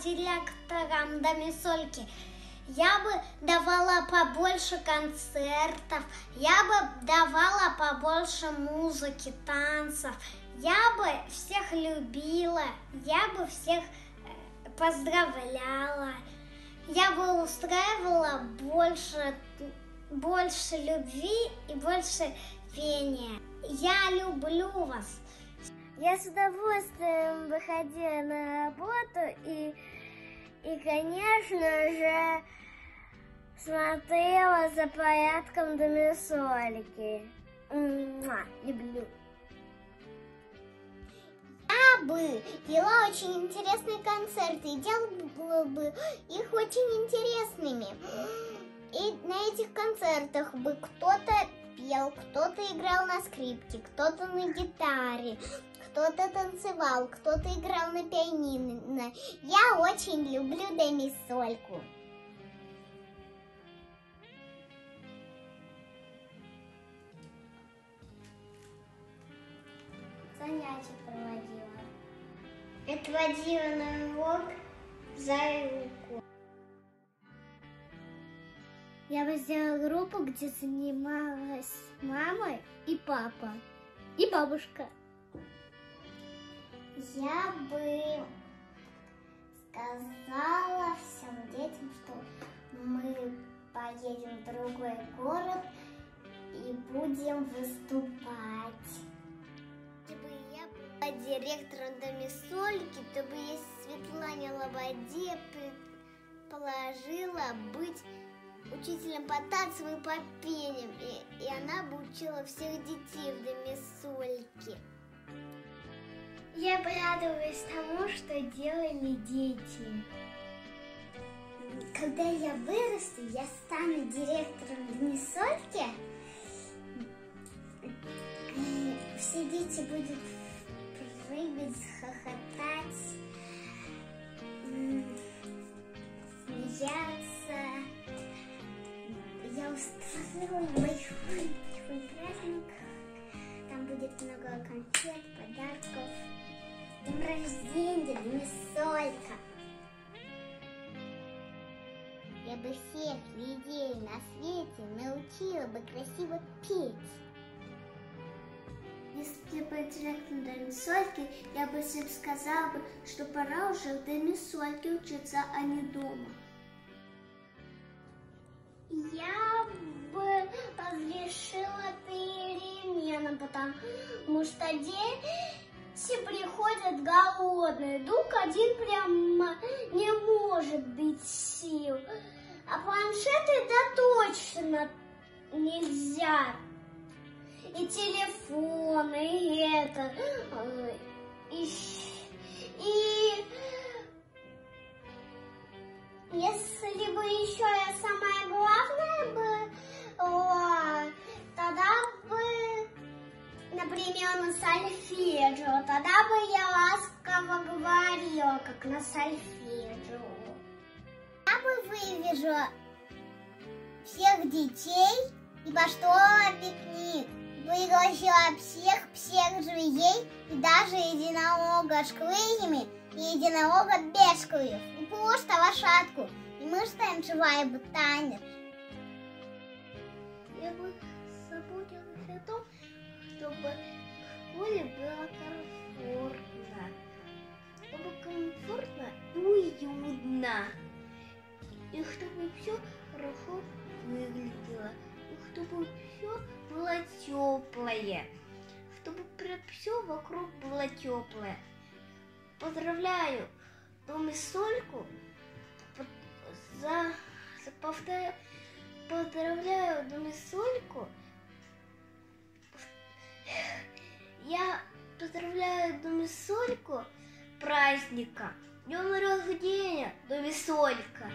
директором Домисольки, я бы давала побольше концертов, я бы давала побольше музыки, танцев, я бы всех любила, я бы всех э, поздравляла, я бы устраивала больше, больше любви и больше пения. Я люблю вас. Я с удовольствием выходила на работу и, и конечно же, смотрела за порядком домисольки. Муа, люблю. Я бы вела очень интересные концерты и делала бы их очень интересными. И на этих концертах бы кто-то пел, кто-то играл на скрипке, кто-то на гитаре, кто-то танцевал, кто-то играл на пианино. Я очень люблю демисольку. Занятия проводила. Отводила на урок за руку. Я бы сделала группу, где занималась мама и папа, и бабушка. Я бы сказала всем детям, что мы поедем в другой город и будем выступать. Если бы я была директором Домисольки, то бы я Светлане Лободе положила быть учителем по танцам и по пениям, и, и она бы учила всех детей в Домисольке. Я порадовалась тому, что делали дети. Когда я вырасту, я стану директором Домисольки. Все дети будут прыгать, хохотать, смеяться. Я большой, большой праздник. Будет много конфет, подарков. День рождения, Домисолька. Я бы всех людей на свете научила бы красиво петь. Если бы директором Домисольки, я бы всем сказала бы, что пора уже в Домисольке учиться, а не дома. Я бы разрешила перемены, потому что дети приходят голодные. Друг один прямо не может быть сил. А планшеты да точно нельзя. И телефоны, и это, и, и если бы еще я самое главное на сольфеджио, тогда бы я ласково говорила, как на сольфеджио. Я бы вывяжу всех детей и пошла пикник. Пригласила всех, всех зверей и даже единорога с и единорога без. И просто лошадку. И мы станцевали бы танец. Я бы заботилась о том, чтобы школе было комфортно. Чтобы комфортно и уютно. И чтобы все хорошо выглядело. И чтобы все было теплое. Чтобы прям все вокруг было теплое. Поздравляю Дом и Сольку за, за повторяю, поздравляю Дом и Сольку. Я поздравляю Дом и Сольку праздника. Днем рождения, Дом и Солька.